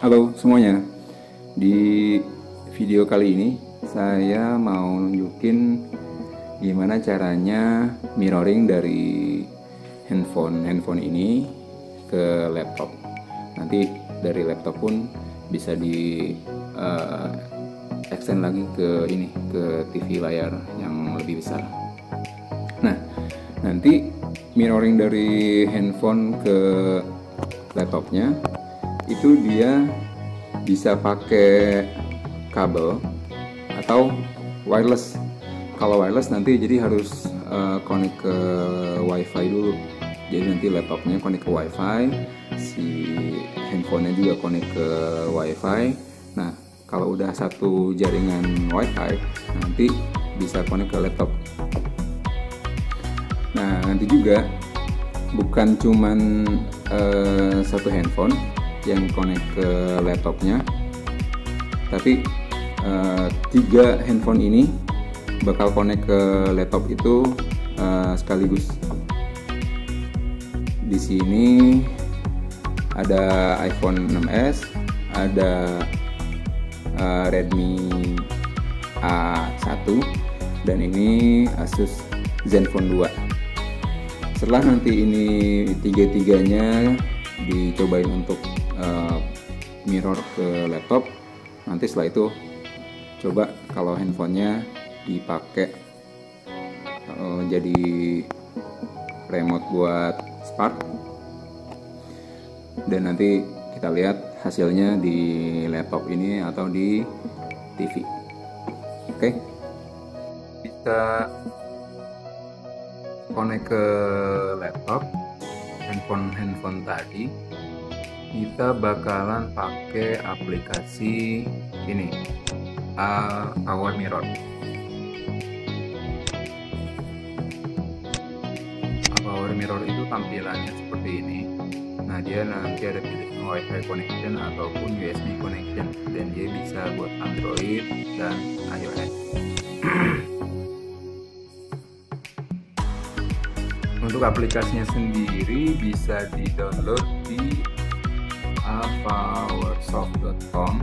Halo semuanya. Di video kali ini saya mau nunjukin gimana caranya mirroring dari handphone handphone ini ke laptop. Nanti dari laptop pun bisa di uh, extend lagi ke ini ke TV layar yang lebih besar. Nah, nanti mirroring dari handphone ke laptopnya itu dia bisa pakai kabel atau wireless. Kalau wireless nanti jadi harus uh, connect ke wifi dulu. Jadi nanti laptopnya connect ke wifi si handphonenya juga connect ke wifi. Nah kalau udah satu jaringan wifi nanti bisa connect ke laptop. Nah nanti juga bukan cuman uh, satu handphone yang connect ke laptopnya. Tapi uh, tiga handphone ini bakal connect ke laptop itu uh, sekaligus. Di sini ada iPhone 6s ada uh, Redmi A1 dan ini Asus Zenfone 2 setelah nanti ini tiga-tiganya dicobain untuk uh, mirror ke laptop. Nanti setelah itu coba kalau handphonenya dipakai uh, jadi remote buat spark. Dan nanti kita lihat hasilnya di laptop ini atau di TV oke? Okay? bisa connect ke laptop handphone handphone tadi kita bakalan pakai aplikasi ini uh, Power Mirror. Power Mirror itu tampilannya seperti ini? Nah dia nanti ada pilihan WiFi connection ataupun USB connection dan dia bisa buat Android dan iOS. Untuk aplikasinya sendiri bisa di download di powersoft.com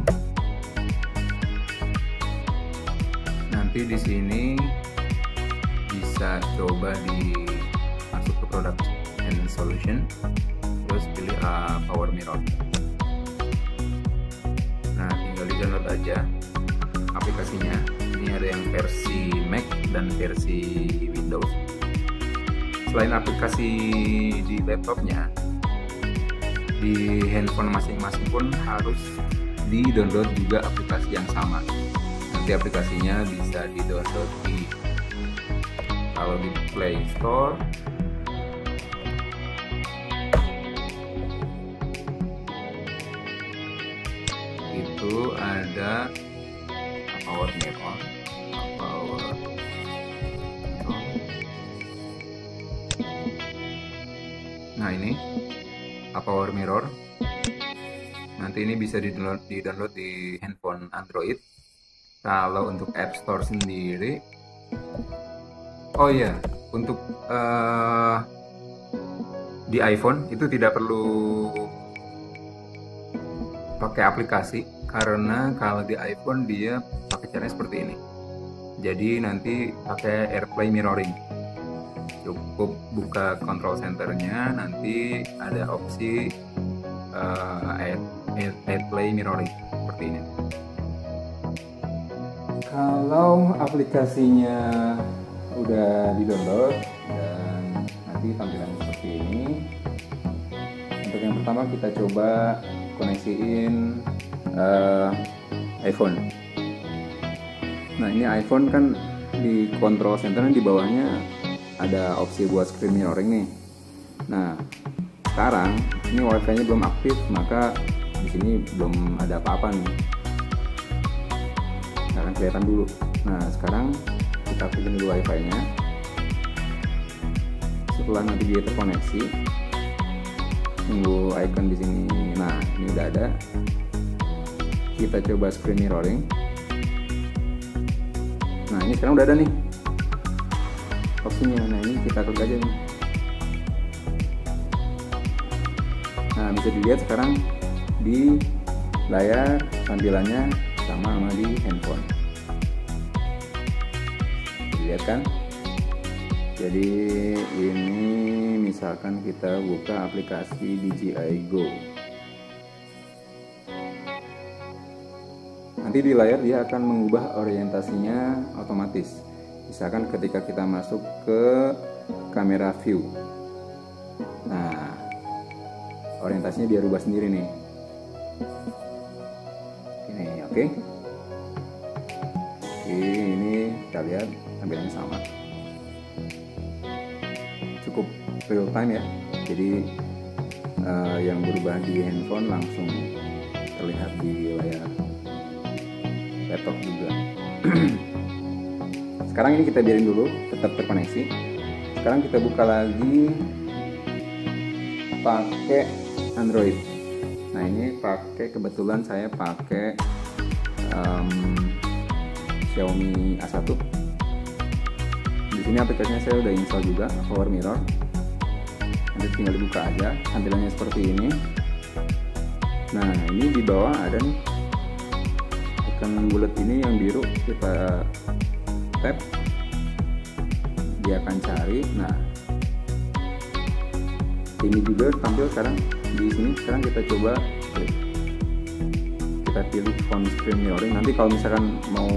nanti di sini bisa coba di masuk ke product and solution. Terus pilih uh, power mirror. Nah tinggal di download aja aplikasinya. Ini ada yang versi Mac dan versi Windows. Selain aplikasi di laptopnya di handphone masing-masing pun harus di download juga aplikasi yang sama. Nanti aplikasinya bisa di download di kalau di Play Store. Itu ada Power Mirror Power Mirror. Nanti ini bisa di download di download di handphone Android. Kalau untuk App Store sendiri. Oh iya untuk uh, di iPhone itu tidak perlu pakai aplikasi. Karena kalau di iPhone dia pakai caranya seperti ini. Jadi nanti pakai AirPlay mirroring cukup buka control centernya nanti ada opsi uh, add, add, play mirroring seperti ini. Kalau aplikasinya udah di download dan nanti tampilan seperti ini. Untuk yang pertama kita coba koneksiin uh, iPhone. Nah ini iPhone kan di control center di bawahnya ada opsi buat screen mirroring nih. Nah, sekarang ini wifi-nya belum aktif, maka di sini belum ada apa-apa nih. Akan kelihatan dulu. Nah, sekarang kita aktifin dulu wifi-nya. Setelah nanti dia terkoneksi, tunggu icon di sini. Nah, ini udah ada. Kita coba screen mirroring. Nah, ini sekarang udah ada nih opsinya nah ini kita klik aja nih. Nah bisa dilihat sekarang di layar tampilannya sama sama di handphone. Lihat kan? Jadi ini misalkan kita buka aplikasi DJI Go. Nanti di layar dia akan mengubah orientasinya otomatis misalkan ketika kita masuk ke kamera view. Nah orientasinya dia rubah sendiri nih. Ini oke. Okay? ini kita lihat tampilannya sama. Cukup real time ya. Jadi uh, yang berubah di handphone langsung terlihat di layar laptop juga sekarang ini kita biarin dulu tetap terkoneksi. Sekarang kita buka lagi pakai Android. Nah ini pakai kebetulan saya pakai um, Xiaomi A1 di sini aplikasinya saya udah install juga Power Mirror. Nanti tinggal dibuka aja tampilannya seperti ini. Nah ini di bawah ada nih icon bulat ini yang biru kita tap dia akan cari. Nah ini juga tampil sekarang di sini. Sekarang kita coba klik. Kita pilih phone screen mirroring nanti kalau misalkan mau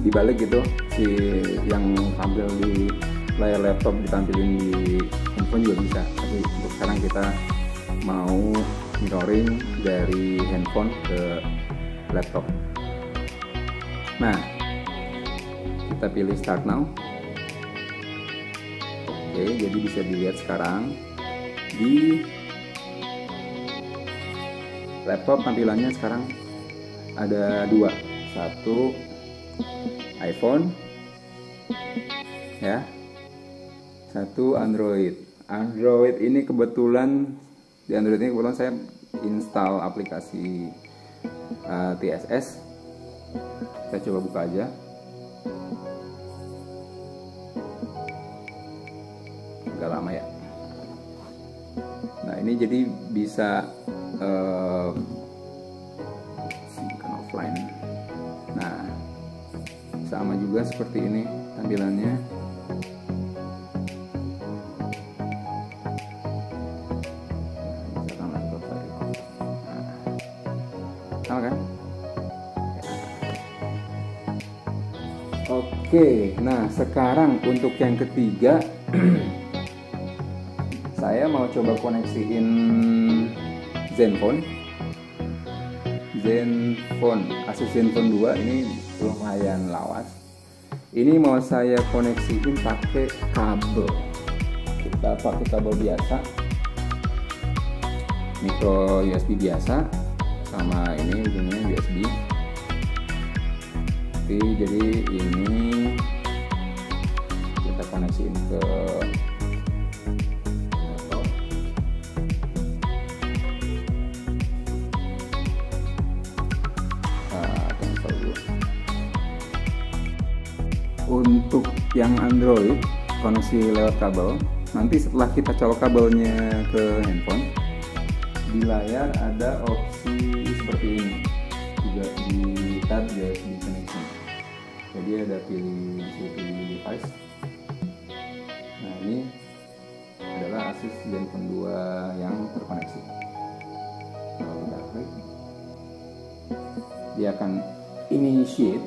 dibalik gitu si yang tampil di layar laptop ditampilin di handphone juga bisa. Tapi untuk sekarang kita mau mirroring dari handphone ke laptop. Nah kita pilih start now. Oke jadi bisa dilihat sekarang di laptop tampilannya sekarang ada dua. Satu iPhone ya. Satu Android. Android ini kebetulan di Android ini kebetulan saya install aplikasi uh, TSS saya coba buka aja agak lama ya. Nah ini jadi bisa uh, offline. Nah sama juga seperti ini tampilannya Oke, nah sekarang untuk yang ketiga saya mau coba koneksiin Zenfone. Zenfone Asus Zenfone 2 ini lumayan lawas. Ini mau saya koneksiin pakai kabel. Kita pakai kabel biasa. Micro USB biasa sama ini ujungnya USB Oke, jadi ini kita koneksiin ke untuk yang Android koneksi lewat kabel. Nanti setelah kita colok kabelnya ke handphone di layar ada opsi jadi ada pilih di situ pilih device nah ini adalah Asus Zenfone 2 yang terkoneksi. Kalau kita klik dia akan initiate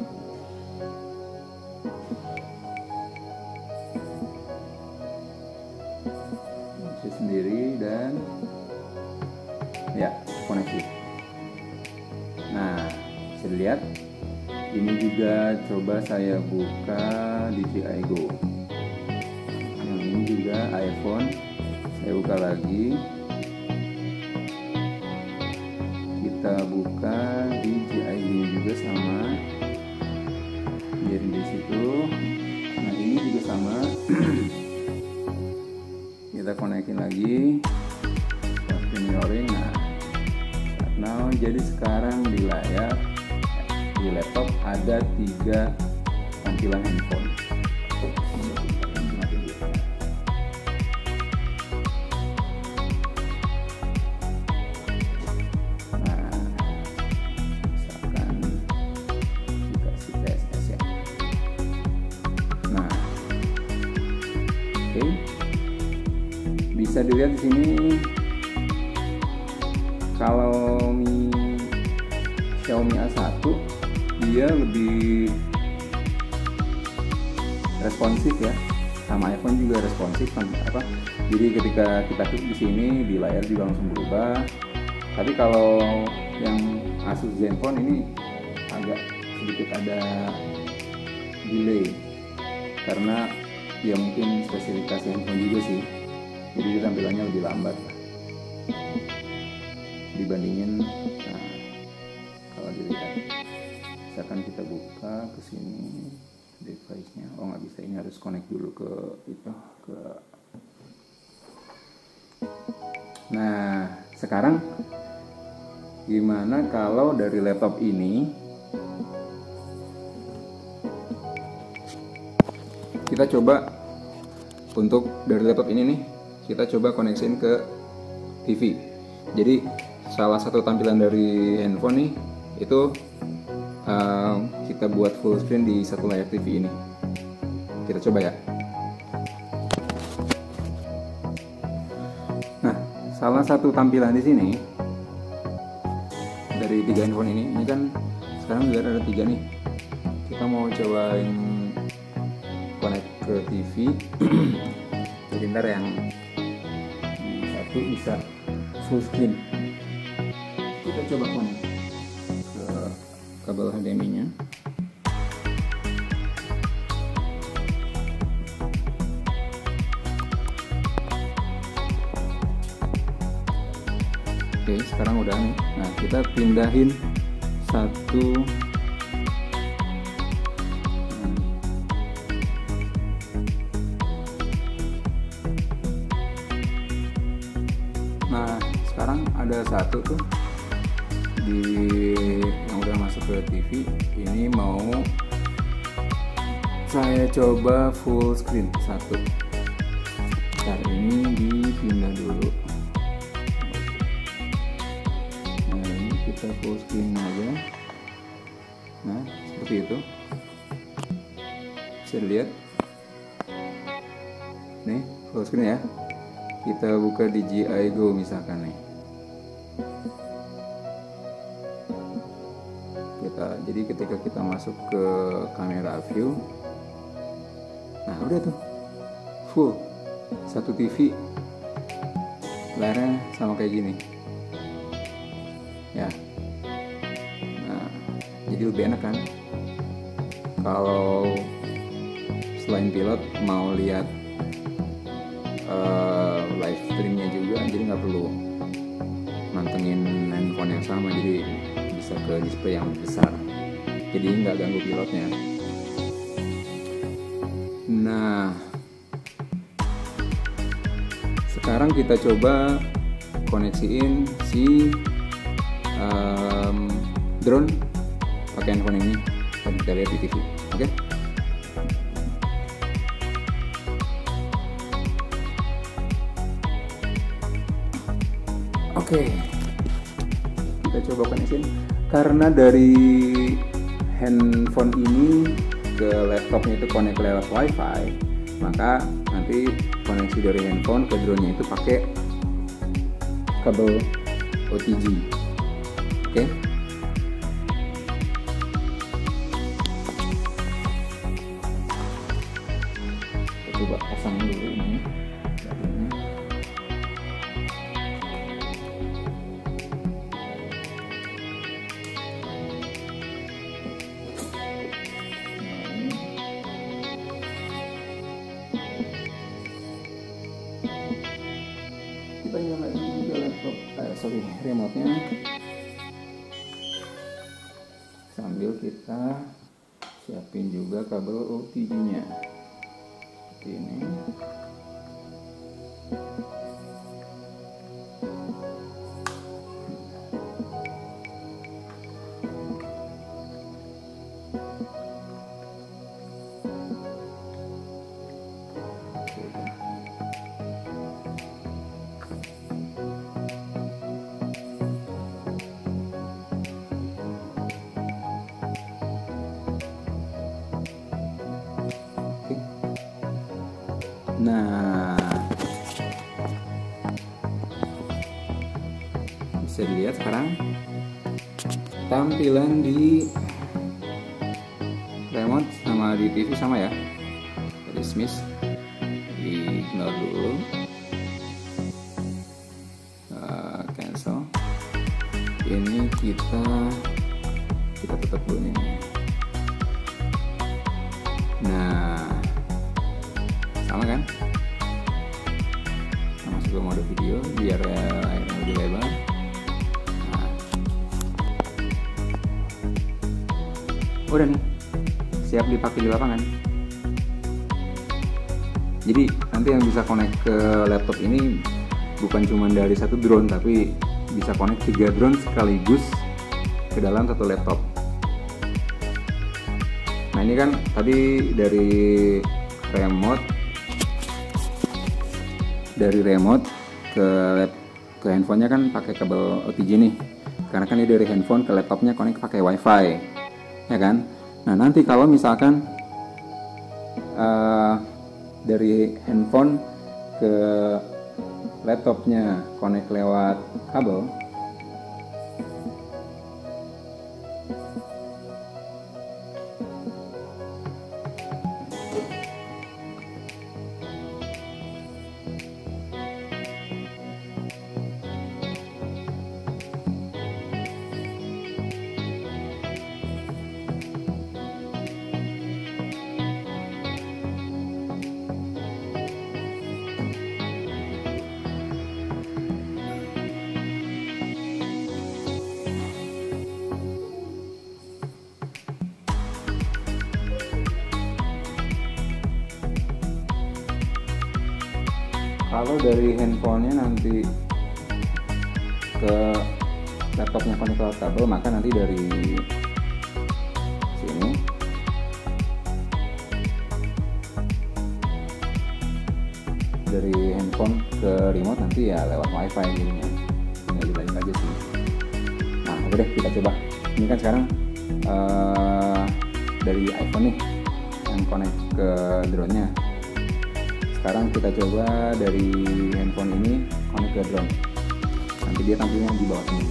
ini juga coba saya buka DJI Go. Yang ini juga iPhone. Saya buka lagi. Kita buka DJI ini juga sama. Jadi di situ. Nah ini juga sama. Kita konekin lagi. Nah now jadi sekarang di layar di laptop ada tiga tampilan handphone. Nah, Bisa dilihat di sini kalau Mi Xiaomi A1 dia lebih responsif ya. Sama iPhone juga responsif kan apa. Jadi ketika kita klik di sini di layar juga langsung berubah. Tapi kalau yang Asus Zenfone ini agak sedikit ada delay. Karena ya mungkin spesifikasi handphone juga sih. Jadi tampilannya lebih lambat dibandingin misalkan kita buka ke sini device-nya. Oh nggak bisa. Ini harus connect dulu ke itu ke nah sekarang gimana kalau dari laptop ini kita coba untuk dari laptop ini nih kita coba koneksiin ke TV jadi salah satu tampilan dari handphone nih itu uh, kita buat full screen di satu layar TV ini. Kita coba ya. Nah salah satu tampilan di sini dari tiga handphone ini ini kan sekarang udah ada tiga nih. Kita mau cobain connect ke TV jadi ntar yang satu bisa full screen. Kita coba connect kabel HDMI nya Oke, sekarang udah nih. Nah, kita pindahin satu. Nah, sekarang ada satu tuh ke TV. Ini mau saya coba full screen satu. Ntar ini dipindah dulu. Nah, ini kita full screen aja. Nah, seperti itu. Bisa dilihat. Nih, full screen ya kita buka di GI Go misalkan nih jadi ketika kita masuk ke kamera view nah udah tuh. Full. Satu TV layarnya sama kayak gini. Ya. Nah jadi lebih enak kan? Kalau selain pilot mau lihat uh, live streamnya juga jadi nggak perlu mantengin handphone yang sama. Jadi bisa ke display yang besar jadi nggak ganggu pilotnya nah sekarang kita coba koneksiin si um, drone pakai handphone ini dan kita lihat di TV oke okay? Oke, kita coba koneksiin. Karena dari handphone ini ke laptopnya itu connect lewat WiFi, maka nanti koneksi dari handphone ke drone-nya itu pakai kabel OTG. Oke. Kita coba pasang dulu ini. Oke. Bisa dilihat sekarang tampilan di remote sama di TV sama ya. Jadi Smith di ignore dulu. Uh, cancel. Ini kita kita tutup dulu nih. Siap dipakai di lapangan. Jadi nanti yang bisa connect ke laptop ini bukan cuma dari satu drone tapi bisa connect tiga drone sekaligus ke dalam satu laptop. Nah ini kan tadi dari remote dari remote ke lap, ke handphonenya kan pakai kabel OTG nih. Karena kan ini dari handphone ke laptopnya connect pakai WiFi, ya kan? Nah nanti kalau misalkan uh, dari handphone ke laptopnya connect lewat kabel kalau dari handphonenya nanti ke laptopnya lewat kabel maka nanti dari sini. Dari handphone ke remote nanti ya lewat wifi jadinya. Tinggal dibalik aja sih. Nah oke deh kita coba. Ini kan sekarang uh, dari iPhone nih yang connect ke drone nya sekarang kita coba dari handphone ini connect ke drone. Nanti dia tampilnya di bawah sini.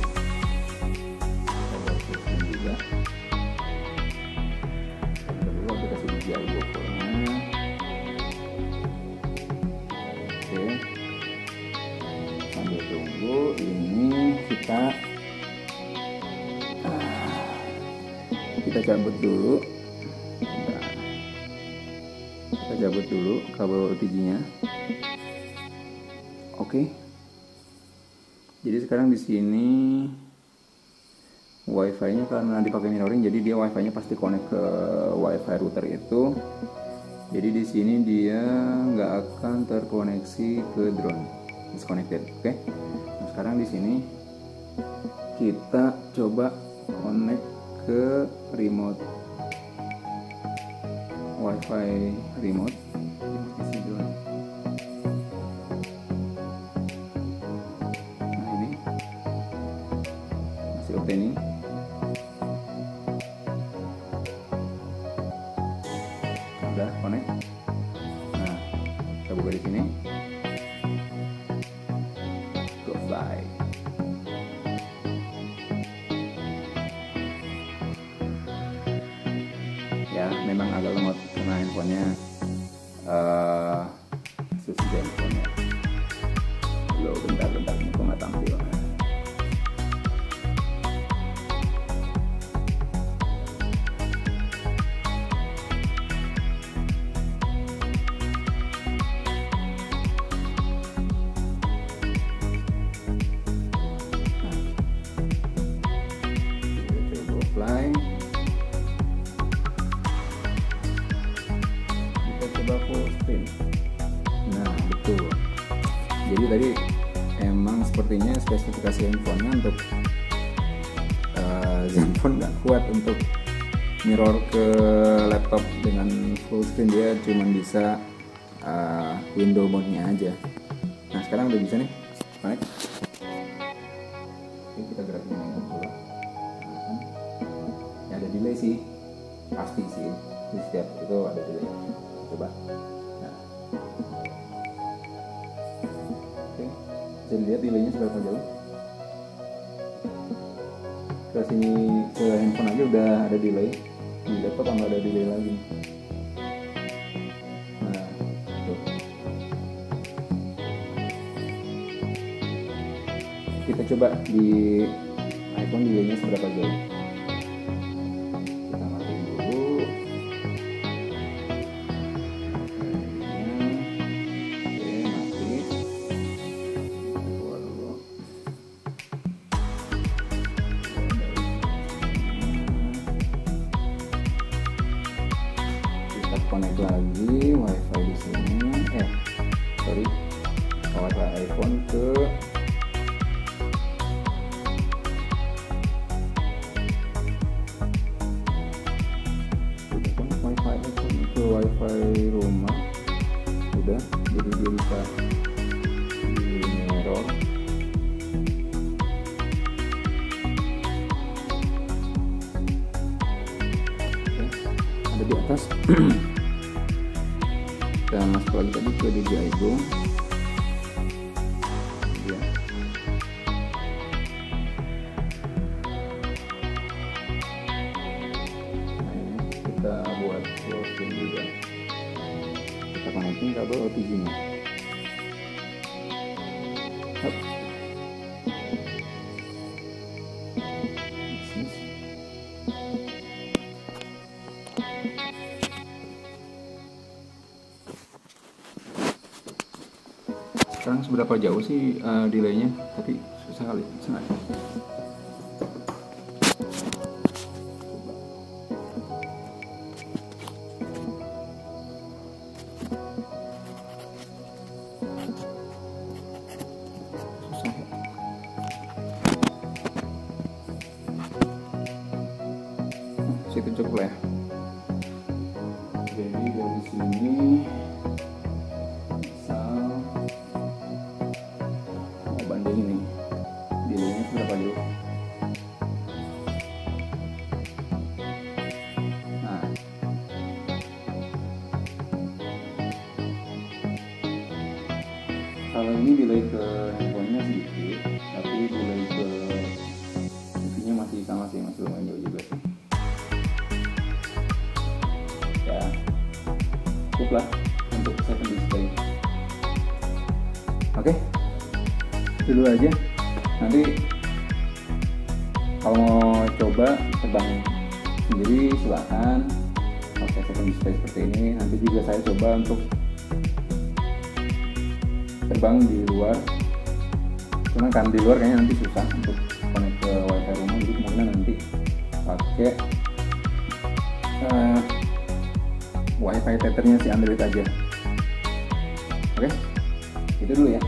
DJI GoPro nya oke. Tunggu ini kita kita cabut dulu cabut dulu kabel OTG nya oke. Jadi sekarang di sini wifi nya karena dipakai mirroring jadi dia wifi nya pasti connect ke wifi router itu. Jadi di sini dia nggak akan terkoneksi ke drone. Disconnected oke? Nah, sekarang di sini kita coba connect ke remote wifi remote karena handphonenya uh, susi handphonenya. Lo bentar-bentar ini kok nggak tampil mirror ke laptop dengan full screen dia cuma bisa uh, window mode nya aja. Nah sekarang udah bisa nih connect oke kita gerakin yang dulu ya ada delay sih. Pasti sih. Di setiap itu ada delay. Coba. Nah. Bisa dilihat delaynya seberapa jauh? Ke sini ke handphone aja udah ada delay di laptop nggak ada delay lagi? Nah kita coba di iPhone delaynya seberapa jauh ada di atas. Kita masuk lagi tadi ke DJI Go seberapa jauh sih uh, delaynya tapi susah kali susah cukup lah untuk second display. Oke? Itu dulu aja. Nanti kalau mau coba terbang sendiri silahkan pakai second display seperti ini nanti juga saya coba untuk terbang di luar. Cuma kan di luar kayaknya nanti susah untuk connect ke wifi rumah jadi kemungkinan nanti pakai wifi tethernya si android aja. Oke? Itu dulu ya